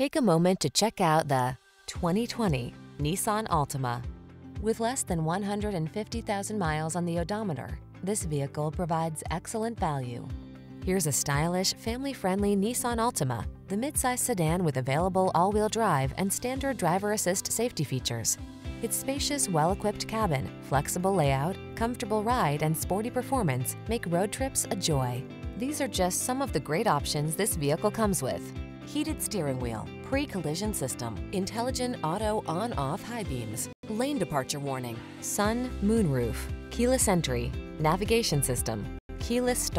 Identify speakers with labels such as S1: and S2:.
S1: Take a moment to check out the 2020 Nissan Altima. With less than 150,000 miles on the odometer, this vehicle provides excellent value. Here's a stylish, family-friendly Nissan Altima, the midsize sedan with available all-wheel drive and standard driver assist safety features. Its spacious, well-equipped cabin, flexible layout, comfortable ride, and sporty performance make road trips a joy. These are just some of the great options this vehicle comes with. Heated steering wheel, pre-collision system, intelligent auto on-off high beams, lane departure warning, sun, moon roof, keyless entry, navigation system, keyless start.